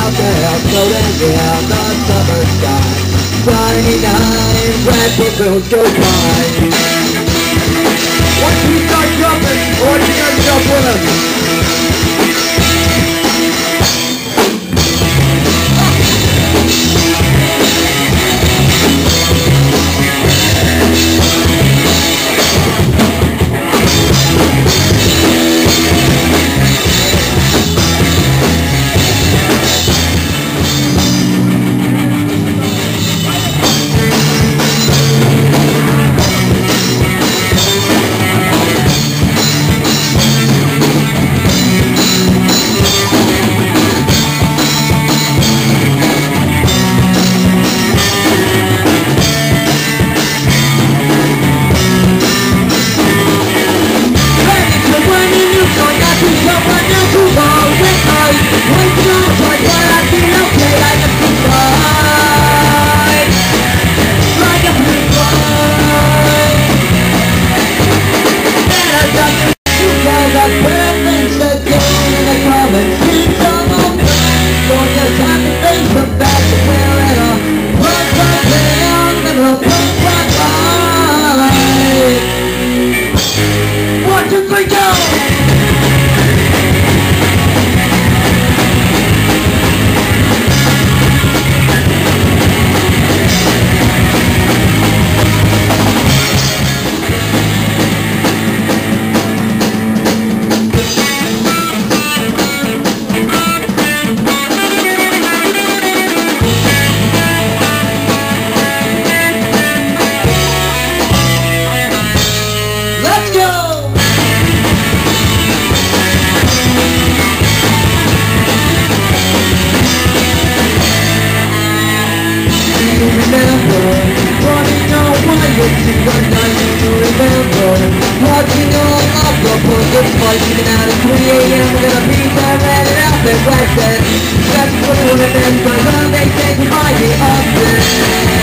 out there floating in the summer sky. Friday night, red balloons go by. Running you one night you remember Watching all of the bullets fighting out at 3 a.m. We're gonna be there and out and That's what we remember when they say goodbye to us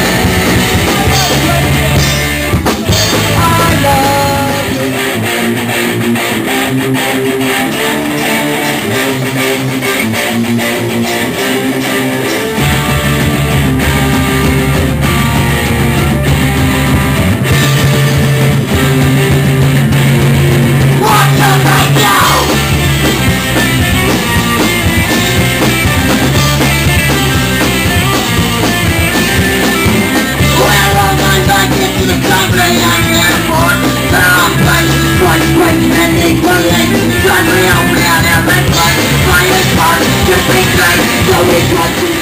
So we got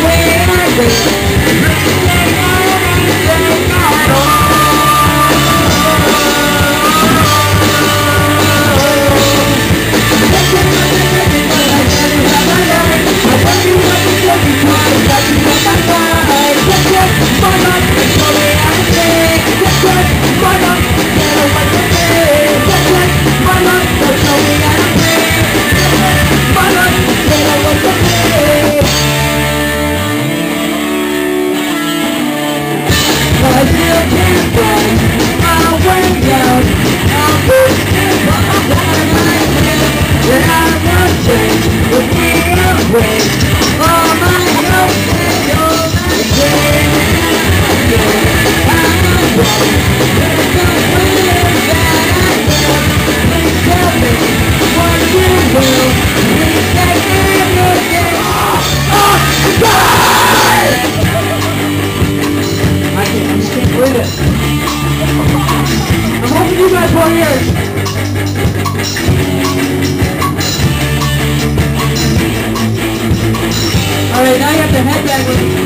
away. head back.